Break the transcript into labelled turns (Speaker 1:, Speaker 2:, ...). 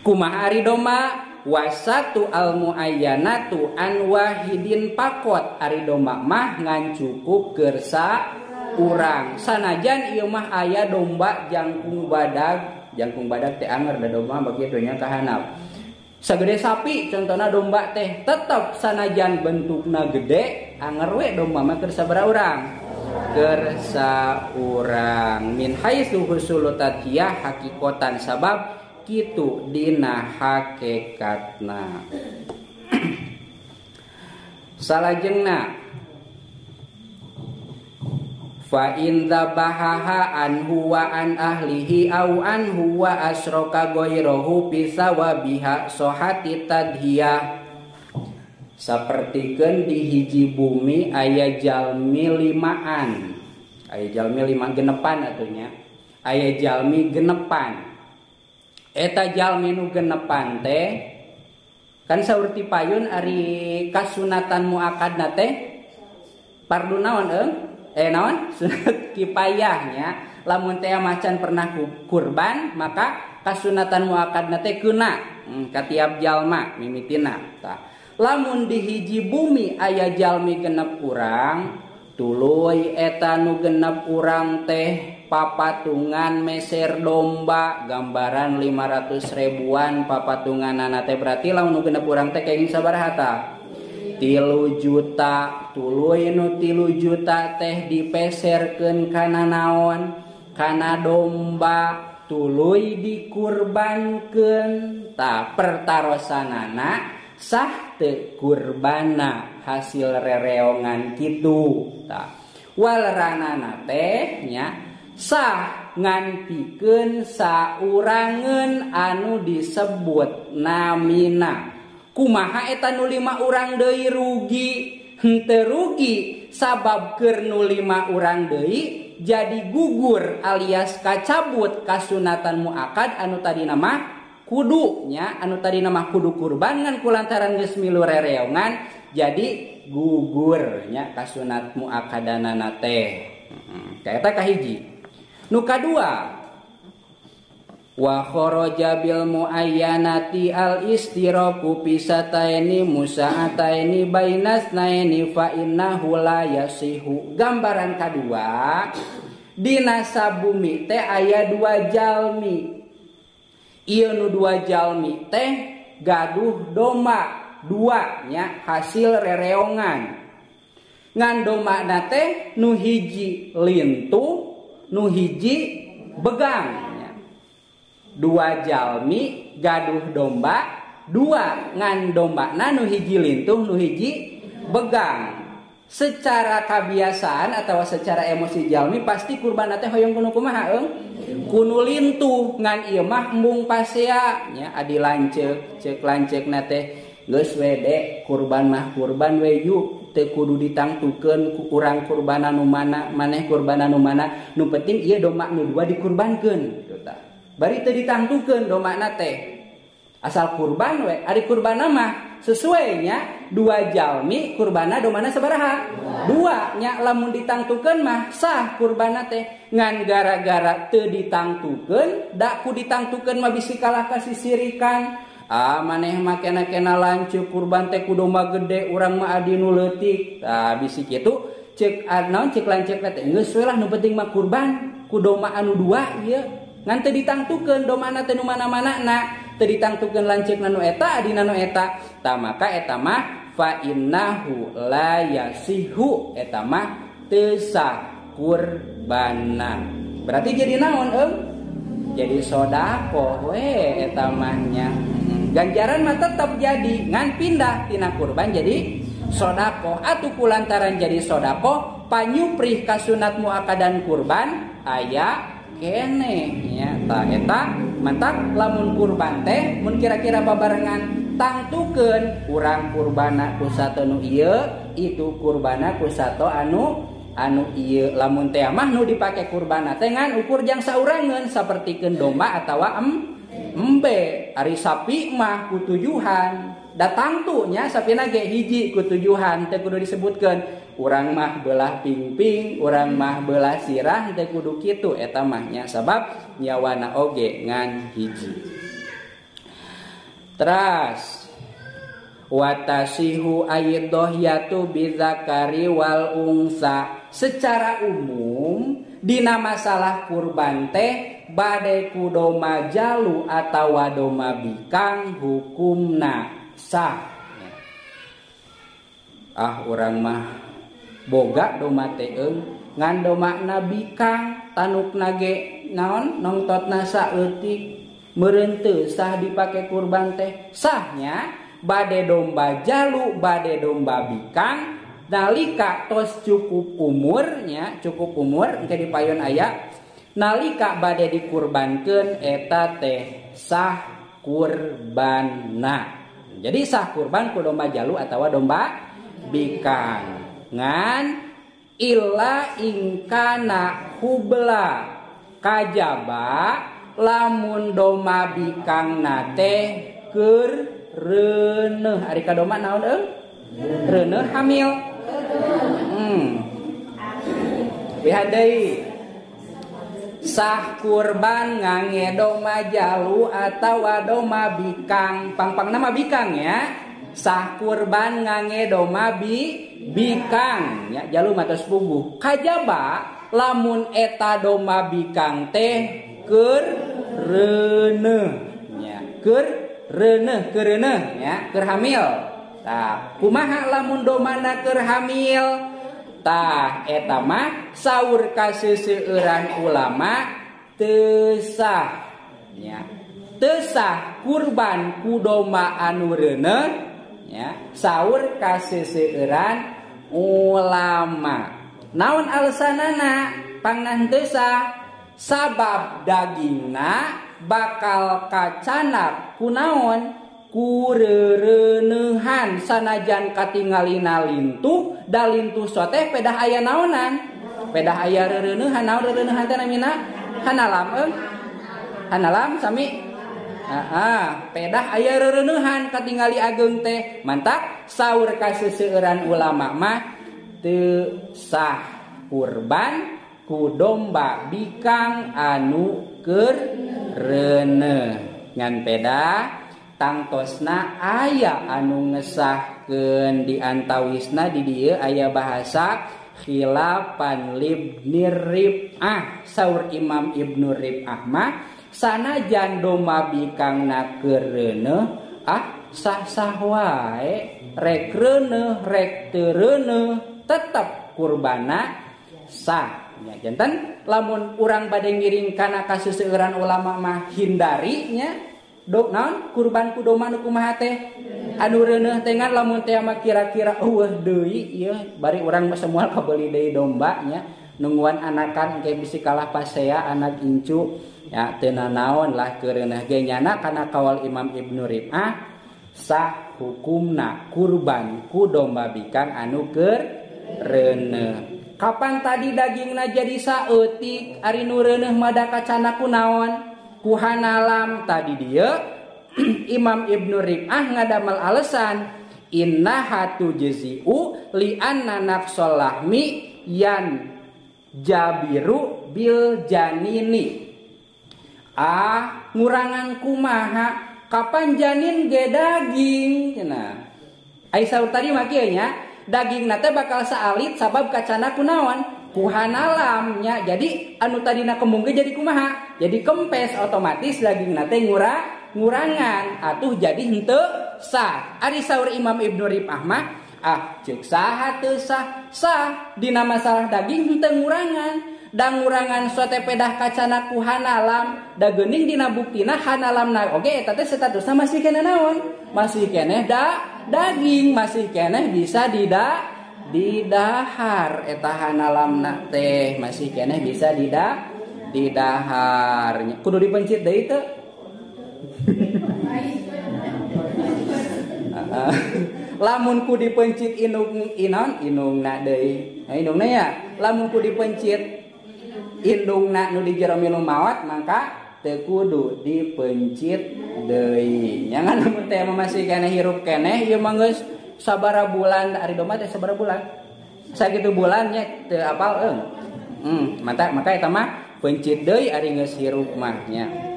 Speaker 1: kumaha ari aridoma wasatu almuayyanatu an wahidin pakot ari domba mah ngan cukup gersa urang. Sanajan ieu mah aya domba jangkung badag. Jangkung badag teh anger da domba bagi donya kahanap. Sagede sapi contohnya domba teh tetap sanajan bentukna gede anger we domba mah keur sabaraha urang. Keur urang. Min haitsu husul hakikotan hakikatan sabab kitu dina hakekatna salajengna. Fa in dzabahaha an huwa an ahlihi au an huwa asroka ghairahu bisawa biha sohati tadhiyah. Sapertikeun di hiji bumi aya jalmi limaan. Aya jalmi lima genepan atunya. Aya jalmi genepan eta jalmi nu genepan teh. Kan saurti payun Ari kasunatan muakadna teh. Pardu naon eh? eh naon? Kipayahnya. Lamun teh macan pernah kurban maka kasunatan muakadna teh kuna hmm, katiap jalma mimitina Ta. lamun di hiji bumi ayah jalmi genep kurang tuluy eta nu genep kurang teh papatungan meser domba. Gambaran 500 ribuan papatungan nanate berarti lamun genep urang teh kenging sabarahata. Tilu juta tuluy nu tilu juta teh dipeserkeun kana naon? Kana domba tuluy dikurbankeun. Ta pertarosanana sah teu kurbana hasil rereongan kitu. Ta. Wal ranana teh nya sah ngantiken saurangen anu disebut namina. Kumaha etan nulima urang Dei rugi? Hente rugi sabab kernulima urang Dei jadi gugur alias kacabut kasunatan muakad anu tadi nama kudunya anu tadi nama kudu kurbangan kulantaran geus milu rereongan jadi gugurnya kasunat muakadanana teh. Hmm, kayak kahiji. nuka dua. Kharaja bil muayyanati al istiraku pisataini musaataini bainasnaini fa innahu la yasihu. Gambaran kedua dina sabumi teh aya dua jalmi. Ieu nu dua jalmi teh gaduh doma duanya hasil rereongan. Ngan doma na teh nu hiji lintu nuhiji begang dua jalmi gaduh domba. Dua ngan domba. Nah nuhiji lintuh nuhiji begang. Secara kebiasaan atau secara emosi jalmi pasti kurban teh hoyong kuno kumaha eung kuno lintuh. Ngan ieu mah embung pasea nya adi lanceuk ceuk lanceukna teh geus wede kurban mah kurban weju kudu ditangtukan ku kurang kurbanan numana maneh kurbanan numana nu penting ia domak nu dua dikurbankan bari itu ditangtukan domakna nate asal kurban we ari kurbana mah sesuainya dua jalmi kurbana domana sabaraha. Dua nya lamun ditangtukan mah sah kurbana teh. Ngan gara-gara teu ditangtukeun da ku ditangtukeun mah bisi kalah kasih sirikan ah maneh makekenna lancu kurban teh ku domba gede urang mah adi nu leutik. Tah bisi kitu cek ah, non cek lancek lah nu penting mah kurban ku domba anu dua ieu. Ngan teu ditangtukeun domana nu mana-mana na teu ditangtukeun lanceuk nanu eta adi nanu eta. Tah maka eta mah fa innahu la yasihu eta mah teu sah kurbana berarti jadi naon eung? Jadi sodako we eta mahnya. Ganjaran mah tetap jadi ngan pindah tina kurban jadi sodako. Atau kulantaran jadi sodako panyuprih kasunat muakadan kurban ayah kene. Ya ta eta. Mantak lamun kurban teh mun kira-kira babarengan tangtukeun urang kurbana ku nu ieu itu kurbana ku anu anu ieu. Lamun teh mah nu dipake kurbana teh ngan ukur jang saurangeun sapertikeun domba atawa em embe Ari sapi mah kutujuhan. Datang tuhnya sapi nage hiji kutujuhan teh kudu disebutkan orang mah belah pingping orang mah belah sirah teh kudu kitu. Eta mahnya sebab nyawana oge ngan hiji. Teras. Watasihu aydohyatu bizakari wal ungsa. Secara umum Dina masalah kurban teh badai kudoma jalu atau wadoma bikang hukumna sah. Ah orang mah boga doma teeng ngan doma nabikang tanuk nage naon? Nongtot nasa etik merente sah dipakai kurban teh. Sahnya Bade domba jalu Bade domba bikang dalika tos cukup umurnya cukup umur jadi payun aya nalika badai dikurbankan eta teh sah kurbana. Jadi sah kurban ku domba jalu atau domba bikang. Ngan illa ingkana hubla. Kajaba lamun doma bikang nate ker reneh ari kadoma naon eh? reneh hamil. Hmm. Lihat deh sah kurban ngange doma jalu atau doma bikang pang pang nama bikang ya. Sah kurban ngange doma bi bikang. Ya jalu matos puguh kajaba lamun eta doma bikang teh ker rene ya ker rene kerene ya ker hamil kumaha lamun domana keur mah saur ka seseueuran ulama tesahnya tesah kurban kudoma anu rener ya. Ka seseueuran ulama. Naon alsanana pangan tesah sabab dagingna bakal kacanak kunaon kurerenehan sanajan katingalina lintuh da lintuh sote pedah aya naonan? Pedah aya rerenehan naon rerenehan teh namina? Hanalam eung hanalam sami. Ah, pedah aya rerenehan katingali ageng teh. Mantap saur ka seseueuran ulama mah teu sah kurban ku domba bikang anu keur reuneuh. Ngan pedah tangtosna aya anu ngesahkeun di antawisna di dia aya bahasa khilapan libnirib ah sauur Imam Ibnu Rib Ahmad sana jandoma bikang nakerene ah sah-sah wae. Rekrene rekterene tetap kurbana sah. Ya jantan lamun urang badai ngiring karena kasus seuran ulama mah hindarinya do non kurban kudomankumaha teh? Anu reuneuh teh ngan lamun teh mah kira-kira eueuh deui ieu. Bari urang mah semua kabeli deui domba nya. Nungguan anakan kayak bisi kalah pasea anak incu. Ya teu naon lah keureuneuh ge nyana kana kawal Imam Ibnu Rimah. Sah hukumna kurban ku domba bikang anu keur reuneuh. Kapan tadi dagingna jadi saeutik? Ari nu reuneuh mada kacana kunaon kuhanalam tadi dia Imam Ibnu Rib'ah ngadamel alasan inna hatu jeziu li anna nafsul lahmi yan jabiru bil janini. Ah ngurangan kumaha? Kapan janin ge daging? Cenah Aisyah tadi makianya daging nate bakal saalit sabab kacana kunawan kuhanalamnya jadi anu tadina kemungke jadi kumaha? Jadi kempes otomatis daging nate ngura ngurangan. Atuh jadi hente sah. Ari saur Imam Ibnu Rib'ah mah ah cek sah teu sah. Sah dina masalah daging hente ngurangan. Dan ngurangan sote pedah kacana ku hanalam da geuning dina buktina hanalam na. Oke eta teh statusna masih kena naon? Masih kene da daging masih kene bisa dida didahar etahan eh, alam teh. Masih kene bisa didah didaharnya kudu dipencit deh itu. Lamunku dipencit inung inon inung nak deh. Inungnya inung ya? Lamunku dipencit inung nak nu di jero minum mawat maka tekudu dipencit deh. Jangan teh masih kene hirup kene ya mangus sabara bulan ari domba teh sabara bulan. Sakitu bulan nya teu apal eung hmm maka maka eta mah pencit deui ari geus hirup mah nya